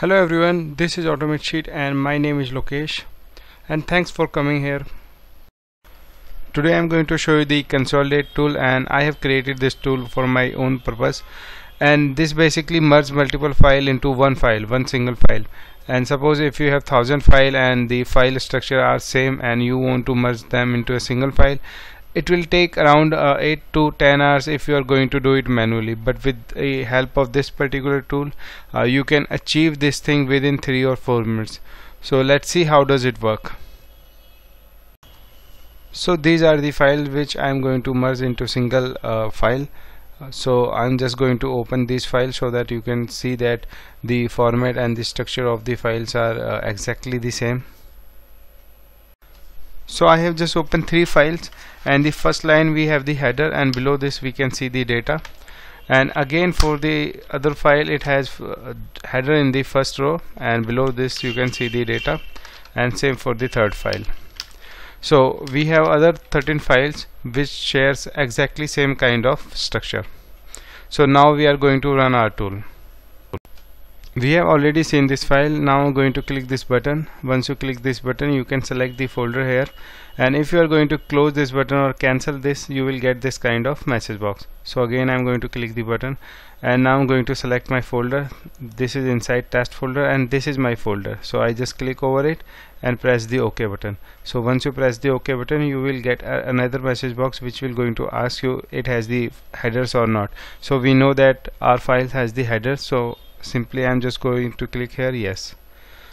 Hello everyone, this is Automate Sheet and my name is Lokesh. And thanks for coming here. Today I'm going to show you the consolidate tool and I have created this tool for my own purpose. And this basically merge multiple file into one file, one single file. And suppose if you have thousand file and the file structure are same and you want to merge them into a single file it will take around uh, 8 to 10 hours if you are going to do it manually. But with the help of this particular tool uh, you can achieve this thing within 3 or 4 minutes. So let's see how does it work. So these are the files which I am going to merge into single uh, file. So I'm just going to open this file so that you can see that the format and the structure of the files are uh, exactly the same so I have just opened three files and the first line we have the header and below this we can see the data. And again for the other file it has uh, header in the first row and below this you can see the data and same for the third file. So we have other 13 files which shares exactly same kind of structure. So now we are going to run our tool we have already seen this file. Now I'm going to click this button. Once you click this button you can select the folder here. And if you are going to close this button or cancel this you will get this kind of message box. So again I'm going to click the button. And now I'm going to select my folder. This is inside test folder and this is my folder. So I just click over it and press the OK button. So once you press the OK button you will get another message box which will going to ask you it has the headers or not. So we know that our file has the headers. So simply I'm just going to click here yes.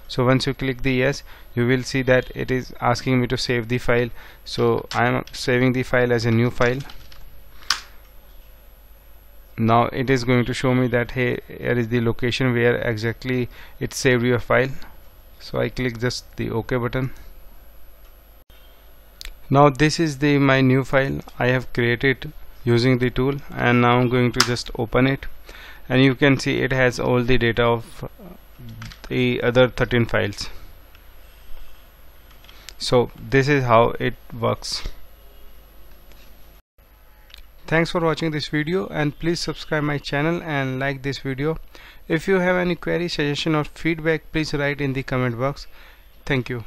So once you click the yes you will see that it is asking me to save the file. So I am saving the file as a new file. Now it is going to show me that hey here is the location where exactly it saved your file. So I click just the OK button. Now this is the my new file. I have created using the tool and now I'm going to just open it and you can see it has all the data of uh, the other 13 files. So this is how it works. Thanks for watching this video and please subscribe my channel and like this video. If you have any query suggestion or feedback please write in the comment box. Thank you